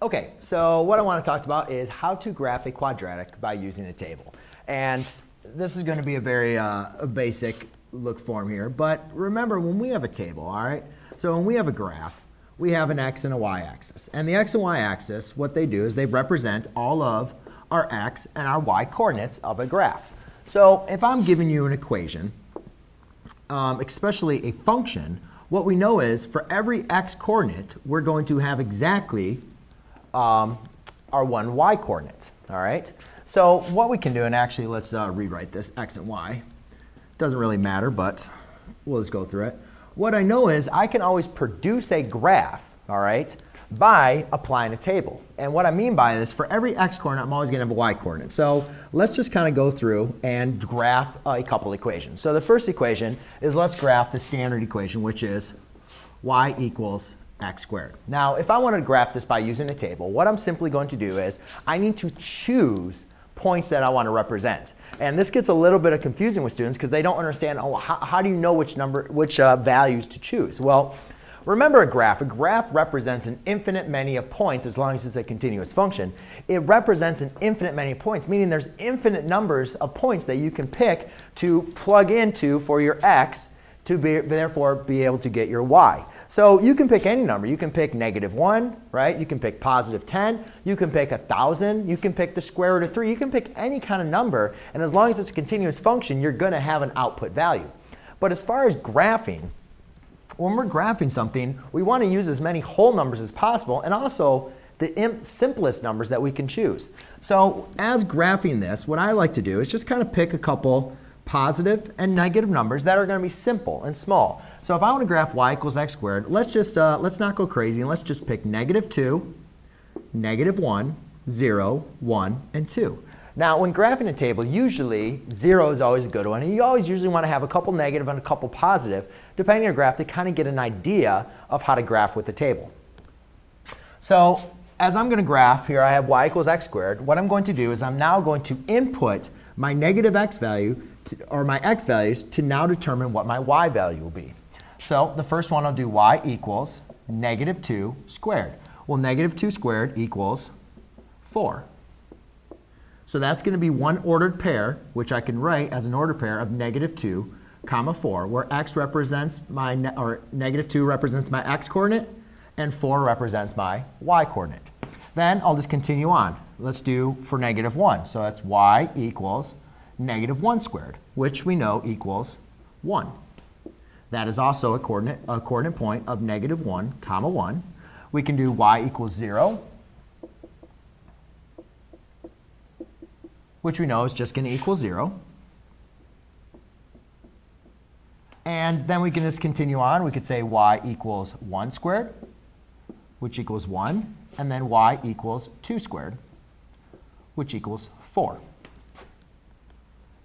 Okay, so what I want to talk about is how to graph a quadratic by using a table. And this is going to be a very uh, basic look form here. But remember, when we have a table, all right, so when we have a graph, we have an x and a y axis. And the x and y axis, what they do is they represent all of our x and our y coordinates of a graph. So if I'm giving you an equation, um, especially a function, what we know is for every x coordinate, we're going to have exactly um, our one y coordinate. All right. So what we can do, and actually let's uh, rewrite this x and y. Doesn't really matter, but we'll just go through it. What I know is I can always produce a graph, all right, by applying a table. And what I mean by this, for every x coordinate, I'm always going to have a y coordinate. So let's just kind of go through and graph a couple equations. So the first equation is let's graph the standard equation, which is y equals x squared. Now, if I want to graph this by using a table, what I'm simply going to do is I need to choose points that I want to represent. And this gets a little bit of confusing with students because they don't understand, oh, how, how, do you know which number, which uh, values to choose? Well, remember a graph. A graph represents an infinite many of points as long as it's a continuous function. It represents an infinite many points, meaning there's infinite numbers of points that you can pick to plug into for your x to be, therefore be able to get your y. So you can pick any number. You can pick negative 1, right? You can pick positive 10. You can pick 1,000. You can pick the square root of 3. You can pick any kind of number. And as long as it's a continuous function, you're going to have an output value. But as far as graphing, when we're graphing something, we want to use as many whole numbers as possible and also the simplest numbers that we can choose. So as graphing this, what I like to do is just kind of pick a couple positive and negative numbers that are going to be simple and small. So if I want to graph y equals x squared, let's just uh, let's not go crazy and let's just pick negative 2, negative 1, 0, 1, and 2. Now, when graphing a table, usually 0 is always a good one, and you always usually want to have a couple negative and a couple positive, depending on your graph, to kind of get an idea of how to graph with the table. So as I'm going to graph here, I have y equals x squared. What I'm going to do is I'm now going to input my negative x value or my x values to now determine what my y value will be. So the first one I'll do y equals negative 2 squared. Well, negative 2 squared equals 4. So that's going to be one ordered pair, which I can write as an ordered pair of negative 2 comma 4, where x represents my, ne or negative 2 represents my x coordinate, and 4 represents my y coordinate. Then I'll just continue on. Let's do for negative 1. So that's y equals negative 1 squared, which we know equals 1. That is also a coordinate, a coordinate point of negative 1, comma 1. We can do y equals 0, which we know is just going to equal 0. And then we can just continue on. We could say y equals 1 squared, which equals 1. And then y equals 2 squared, which equals 4.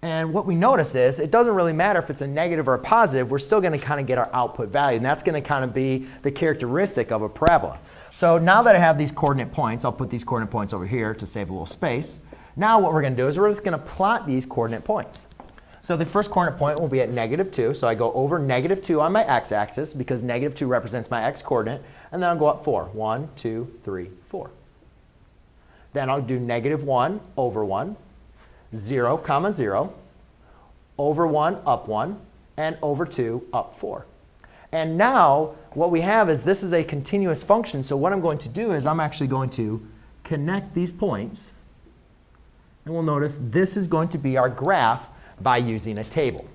And what we notice is it doesn't really matter if it's a negative or a positive, we're still going to kind of get our output value. And that's going to kind of be the characteristic of a parabola. So now that I have these coordinate points, I'll put these coordinate points over here to save a little space. Now what we're going to do is we're just going to plot these coordinate points. So the first coordinate point will be at negative 2. So I go over negative 2 on my x-axis because negative 2 represents my x-coordinate. And then I'll go up 4. 1, 2, 3, 4. Then I'll do negative 1 over 1. 0 comma 0, over 1, up 1, and over 2, up 4. And now what we have is this is a continuous function. So what I'm going to do is I'm actually going to connect these points. And we'll notice this is going to be our graph by using a table.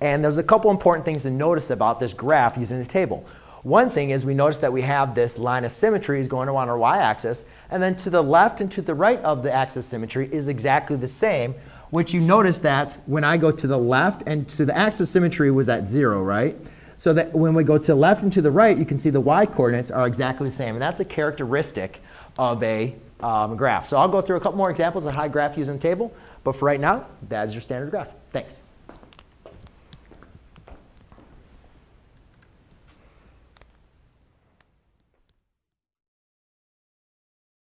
And there's a couple important things to notice about this graph using a table. One thing is we notice that we have this line of symmetry is going around our y-axis, and then to the left and to the right of the axis symmetry is exactly the same, which you notice that when I go to the left and to the axis symmetry was at zero, right? So that when we go to the left and to the right, you can see the y coordinates are exactly the same, and that's a characteristic of a um, graph. So I'll go through a couple more examples of how I graph using a table, but for right now, that is your standard graph. Thanks.